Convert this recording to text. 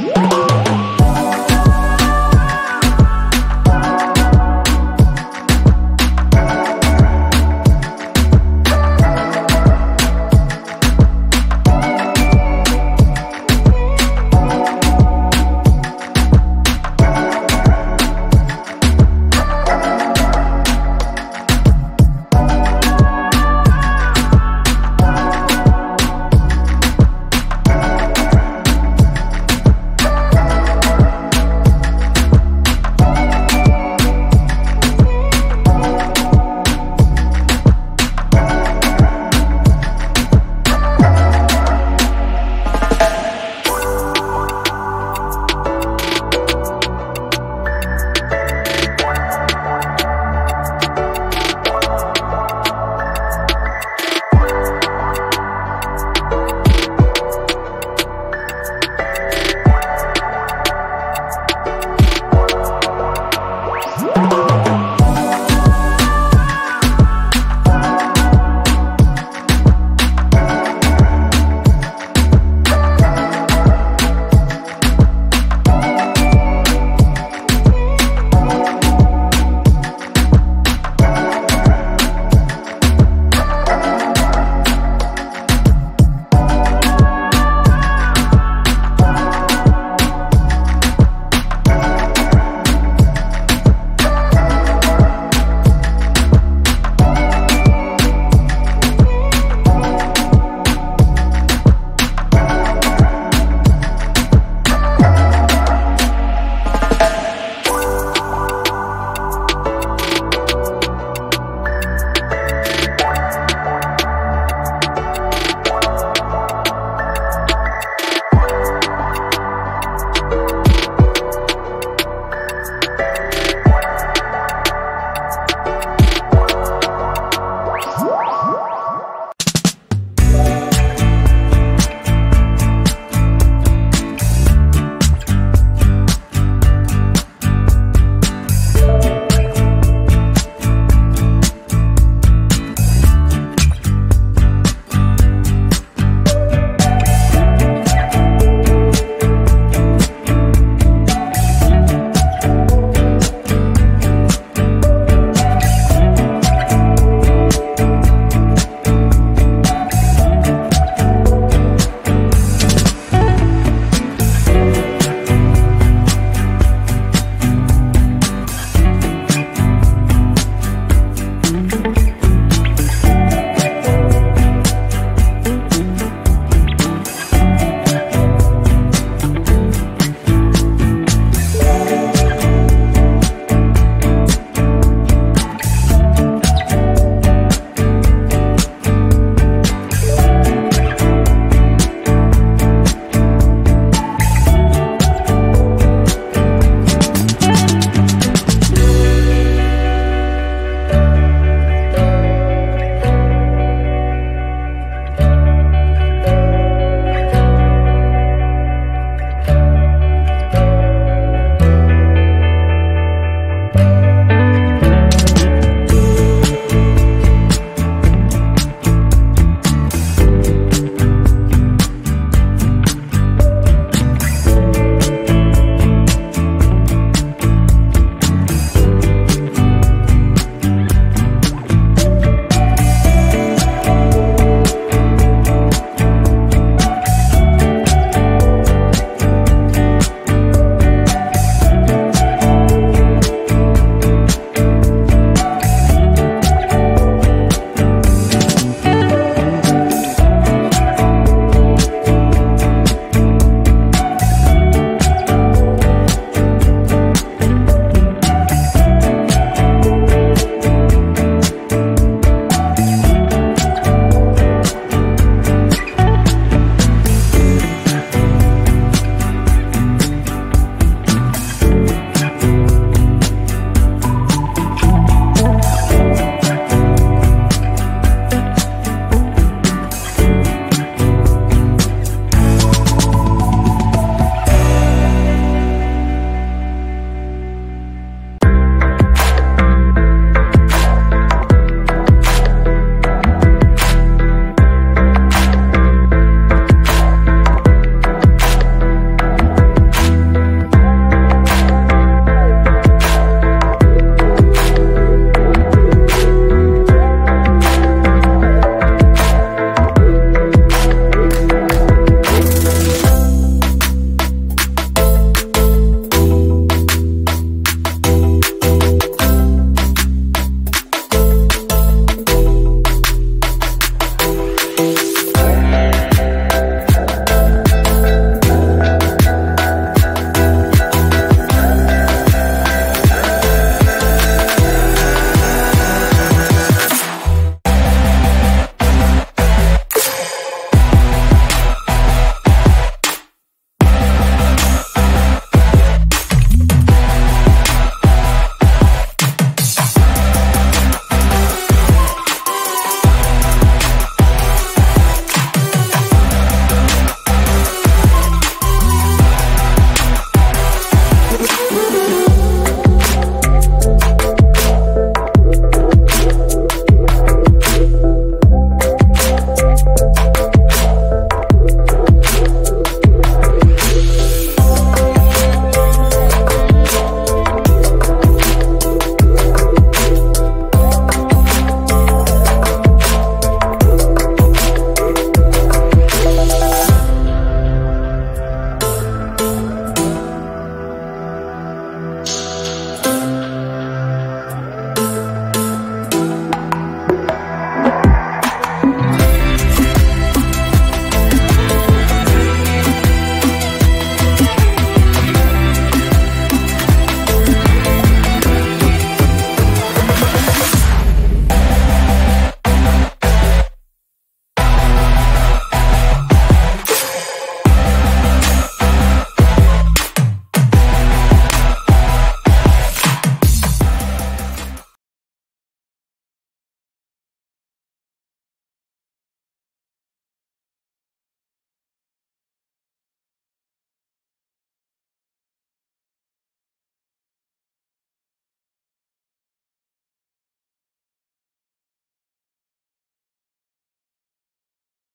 Woo!